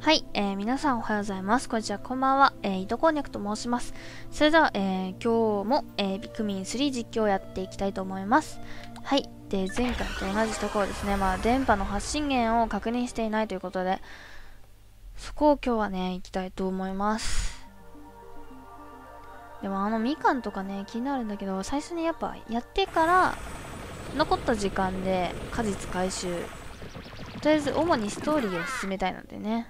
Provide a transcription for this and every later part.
はい、えー、皆さんおはようございます。こんにちは、こんばんは。えー、糸こんにゃくと申します。それでは、えー、今日も、えー、ビクミン3実況をやっていきたいと思います。はい。で、前回と同じところですね、まあ、電波の発信源を確認していないということで、そこを今日はね、行きたいと思います。でもあのみかんとかね、気になるんだけど、最初にやっぱやってから、残った時間で果実回収とりあえず主にストーリーを進めたいのでね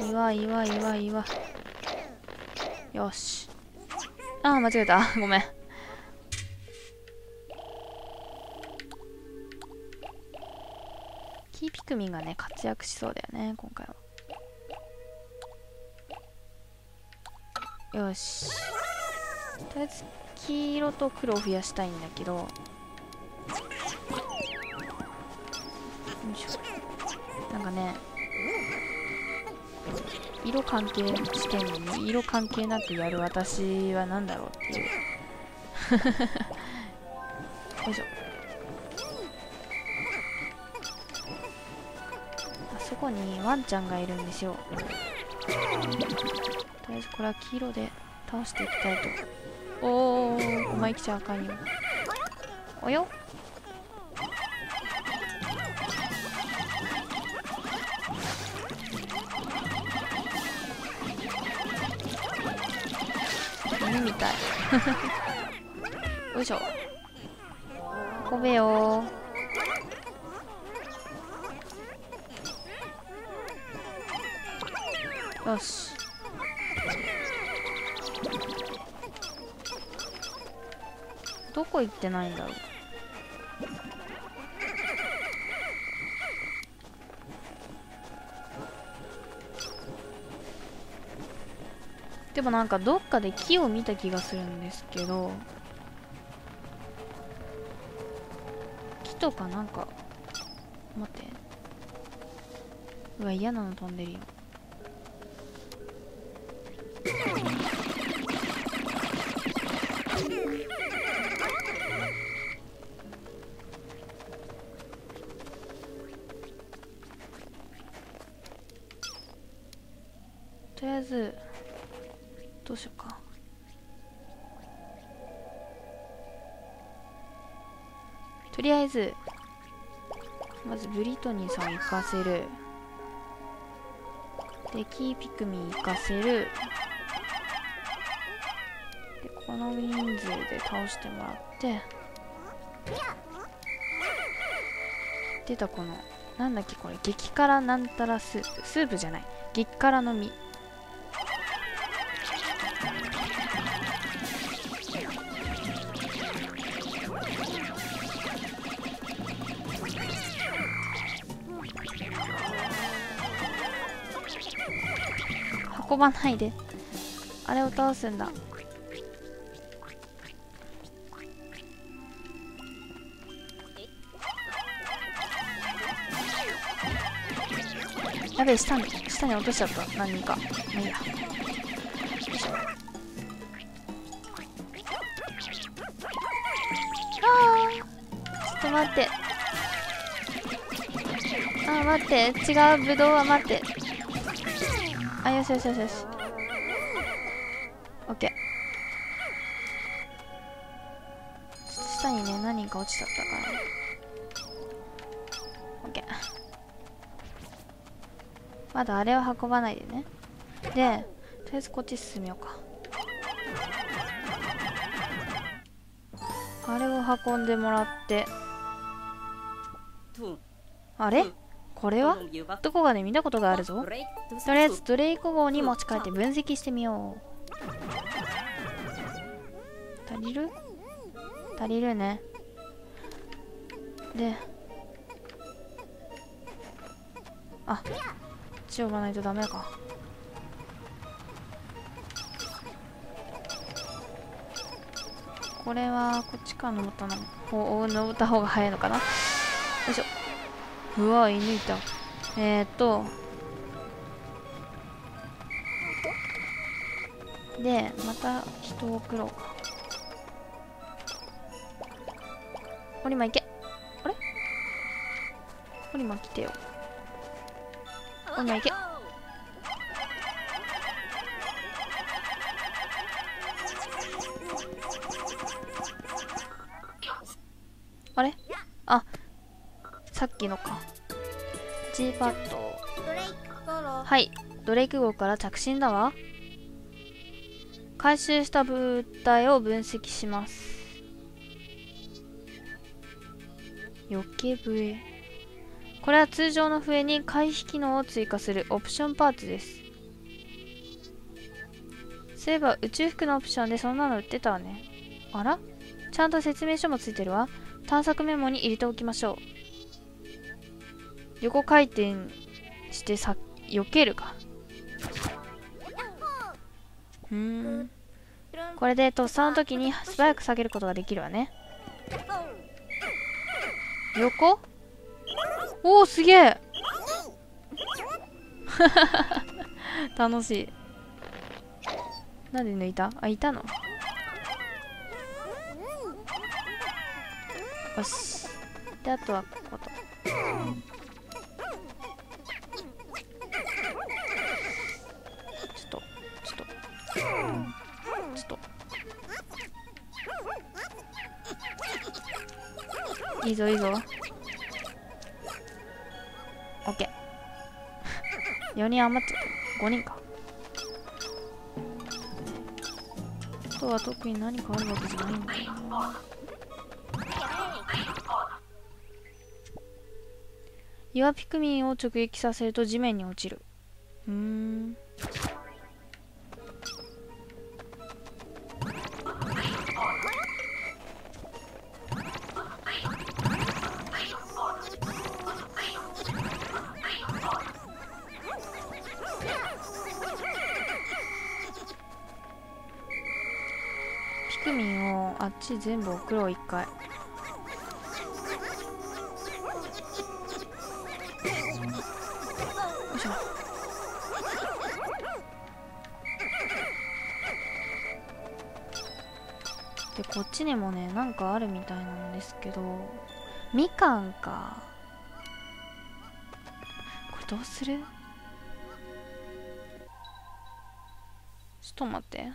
岩岩岩岩よし。ああ間違えた。ごめん。キーピクミンがね活躍しそうだよね今回は。よし。とりあえず黄色と黒を増やしたいんだけど。よいしょ。なんかね色関係してんのに色関係なくやる私は何だろうっていう。よいしょ。あそこにワンちゃんがいるんですよ。とりあえずこれは黄色で倒していきたいと。おおお前来ちゃあかんよ。およ。犬みたい。よいしょ。こべよよし。どこ行ってないんだろうでもなんかどっかで木を見た気がするんですけど木とかなんか待って。うわ嫌なの飛んでるよとりあえずどうしようか。とりあえずまずブリトニーさん行かせる。でキーピクミン行かせる。でこの人数で倒してもらって。出たこのなんだっけこれ激辛なんたらスープ。スープじゃない。激辛の実。運ばないで。あれを倒すんだ。やべえ下に下に落としちゃった。何人か。まあいいやあーちょっと待って。あー待って。違うブドウは待って。あよしよしよしよし。オッケー。下にね何人か落ちちゃったからオッケー。まだあれを運ばないでね。でとりあえずこっち進めようか。あれを運んでもらって。あれ？これは？どこかで見たことがあるぞ。とりあえずドレイコ号に持ち帰って分析してみよう。足りる？足りるね。であ血を呼ばないとダメか。これはこっちから登ったの方登った方が早いのかな。よいしょ。うわ、射抜いた。えー、っと。で、また人を送ろうか。これ今行け。あれ？ホリマ来てよホリマ行けあれ？あさっきのか G パッドはい。ドレイク号から着信だわ。回収した物体を分析します。余計笛これは通常の笛に回避機能を追加するオプションパーツです。そういえば宇宙服のオプションでそんなの売ってたわね。あら？ちゃんと説明書もついてるわ。探索メモに入れておきましょう。横回転してさ避けるか。うん。これでとっさの時に素早く下げることができるわね。横？おおすげえ。楽しい。なんで抜いた？あいたの？よし。であとはここといいぞいいぞ。オッケー。4人余っちゃった。5人か。あとは特に何かあるわけじゃないんだ。岩ピクミンを直撃させると地面に落ちる。うん。をあっち全部送ろう一回。よいしょ。でこっちにもねなんかあるみたいなんですけどみかんか。これどうする？ちょっと待って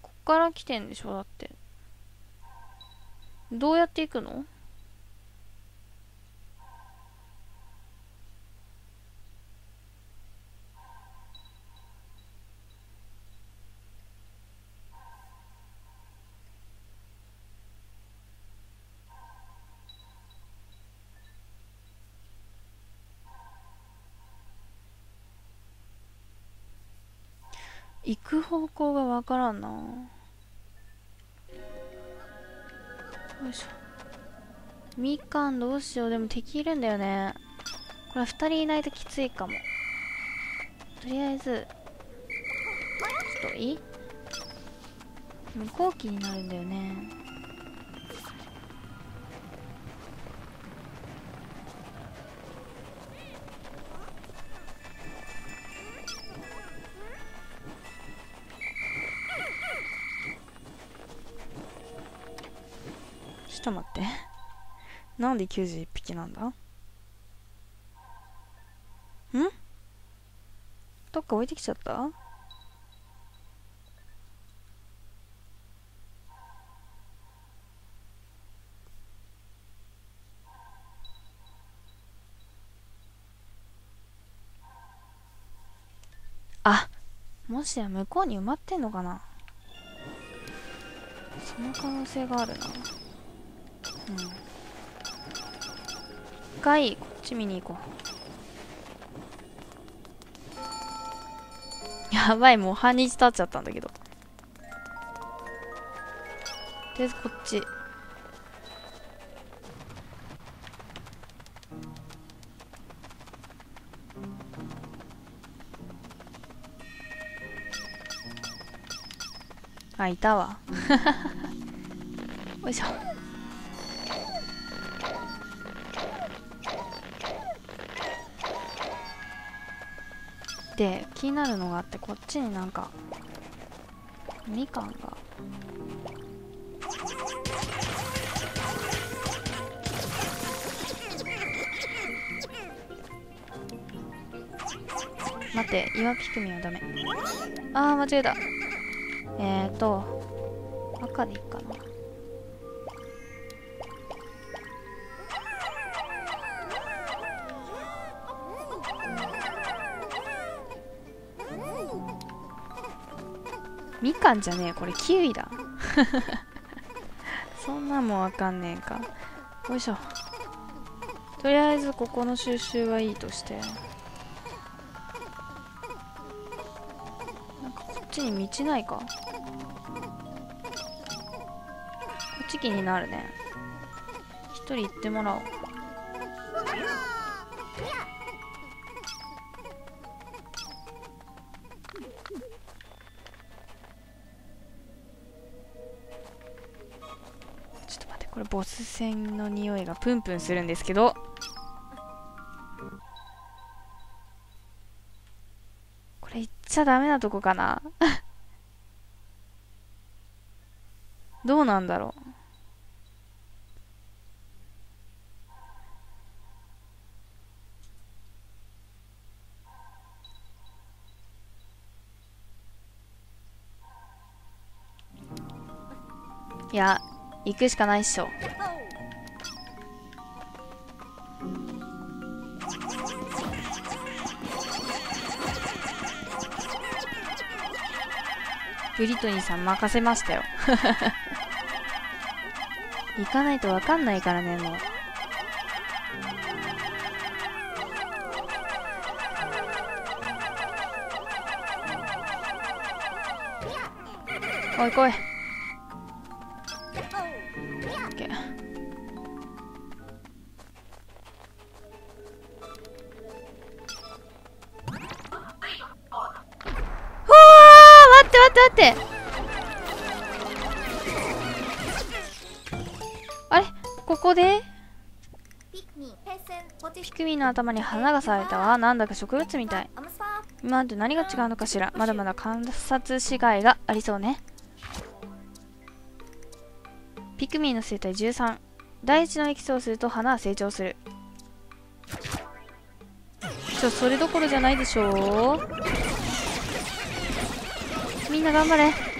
こっから来てんでしょだって。どうやって行くの？行く方向がわからんな。よいしょ。みかんどうしよう。でも敵いるんだよね。これ2人いないときついかも。とりあえず。ちょっといい？向こう気になるんだよね。と待って。なんで91匹なんだ？ん？どっか置いてきちゃった？あもしや向こうに埋まってんのかな？その可能性があるな。一回こっち見に行こう。やばいもう半日経っちゃったんだけど。とりあえずこっち。あいたわ。よいしょ。で気になるのがあってこっちになんかみかんが。待って岩ピクミンはダメ。あー間違えた。えっ、ー、と赤でいいかな。みかんじゃねえこれキウイだ。そんなんもわかんねえか。よいしょ。とりあえずここの収集はいいとして。なんかこっちに道ないか。こっち気になるね。一人行ってもらおう。ボス戦の匂いがプンプンするんですけど。これ言っちゃダメなとこかな？どうなんだろう？いや行くしかないっしょ。ブリトニーさん任せましたよ。行かないとわかんないからねもう。おい来い。頭に花が咲いたわ。なんだか植物みたい。今まで何が違うのかしら。まだまだ観察しがいがありそうね。ピクミンの生態13第一のエキスをすると花は成長する。ちょそれどころじゃないでしょう。みんな頑張れ。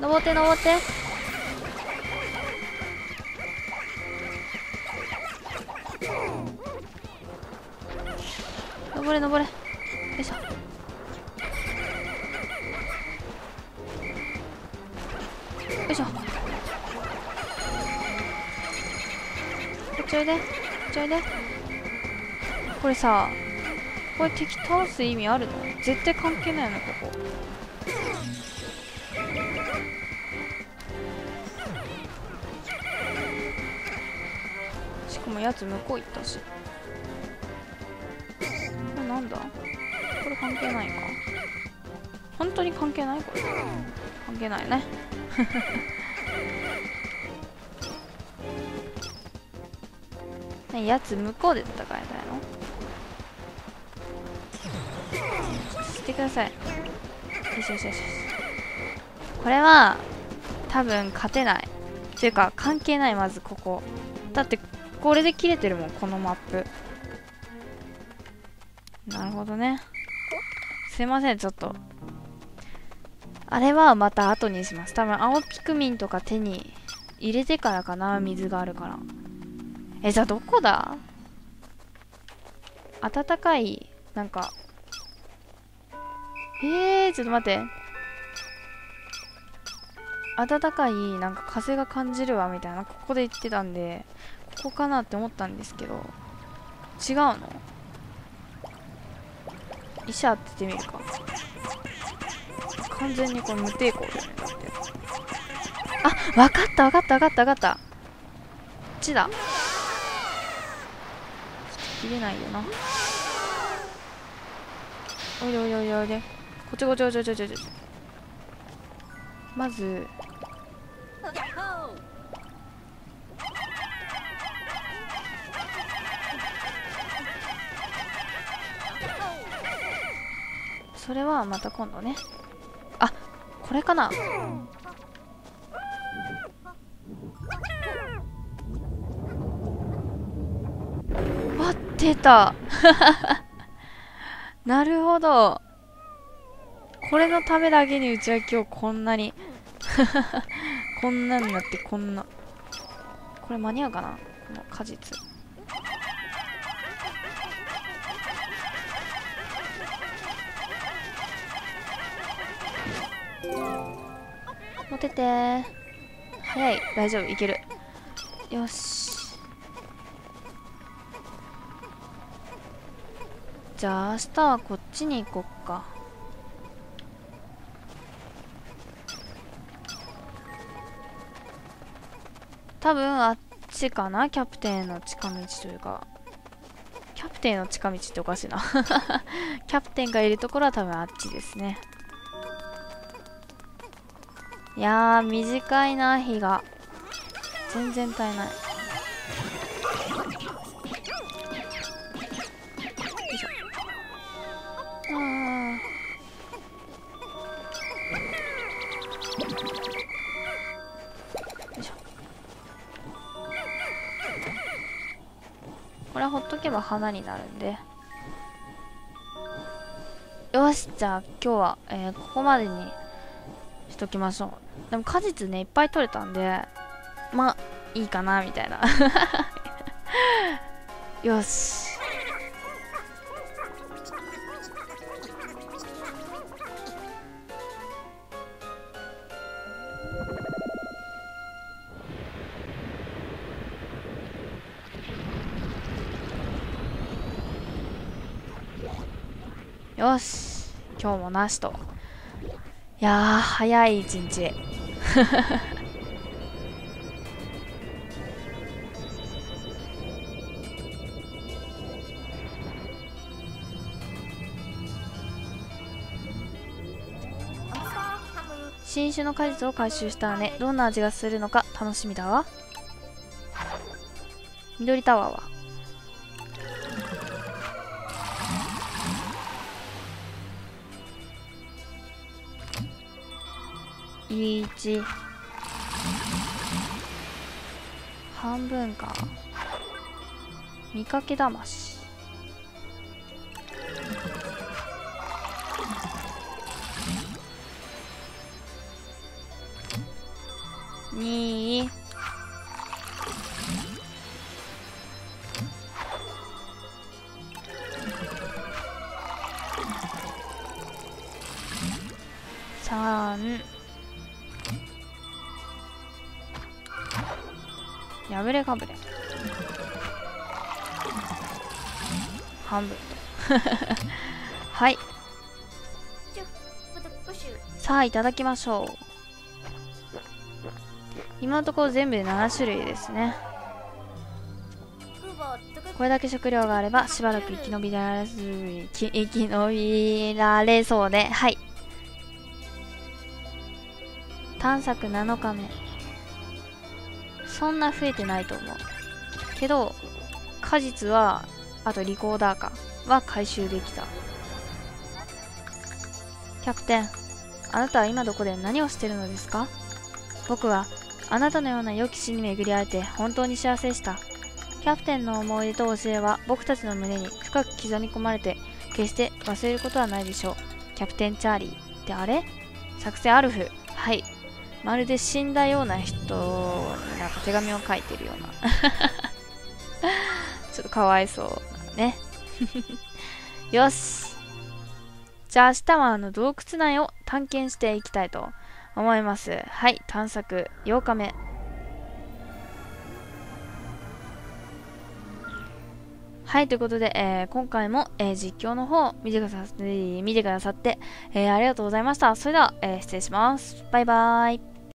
登って登って。登れ登れ。よいしょ。よいしょ。こっちおいでこっちおいで。これさこれ敵倒す意味あるの？絶対関係ないよねここ。もやつ向こう行ったし。これなんだ？これ関係ないか。本当に関係ないこれ。関係ないね。何やつ向こうで戦いたいの？知ってください。よしよしよしよし。これは多分勝てない。っていうか関係ないまずここ。だってこれで切れてるもんこのマップ。なるほどね。すいませんちょっと。あれはまた後にします。多分青ピクミンとか手に入れてからかな水があるから。えじゃあどこだ？暖かいなんか。えー、ちょっと待って。暖かいなんか風が感じるわみたいな。ここで言ってたんで。ここかなって思ったんですけど違うの？医者当ててみるか。完全にこれ無抵抗だよねだって。あわかったわかったわかったわかった。こっちだ。切れないよな。おいでおいでおいでおいで。こっちこっちこっちこっちこっち。まずそれはまた今度ね。あこれかな。あ出た。なるほど。これのためだけにうちは今日こんなに。こんなんなってこんな。これ間に合うかな。この果実。持てて。早い。大丈夫。いける。よし。じゃあ明日はこっちに行こっか。多分あっちかな？キャプテンの近道というか。キャプテンの近道っておかしいな。キャプテンがいるところは多分あっちですねやー短いな日が。全然足りない。よいしょ。あよいしょ。これほっとけば花になるんで。よしじゃあ今日は、えーここまでにしときましょう。でも果実ねいっぱい取れたんでまあいいかなみたいな。よし。よし。今日もなしと。やー早い一日。新種の果実を回収したらね。どんな味がするのか楽しみだわ。緑タワーは？1半分か。見かけだまし。れかぶれ。半分。と はい。さあいただきましょう。今のところ全部で7種類ですね。これだけ食料があればしばらく生き延びられ生き延びられそうではい。探索7日目。そんな増えてないと思う。けど果実はあとリコーダーかは回収できた。キャプテンあなたは今どこで何をしてるのですか？僕はあなたのような良き死に巡り会えて本当に幸せでした。キャプテンの思い出と教えは僕たちの胸に深く刻み込まれて決して忘れることはないでしょう。キャプテンチャーリー。ってあれ？作戦アルフはい。まるで死んだような人になんか手紙を書いてるような。ちょっとかわいそうなね。よし。じゃあ明日はあの洞窟内を探検していきたいと思います。はい探索。8日目。はい、ということで、えー今回も、えー実況の方見てくださって、見てくださって、えーありがとうございました。それでは、えー失礼します。バイバーイ。